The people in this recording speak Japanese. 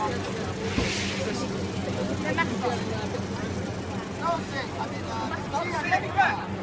No sé, a mí,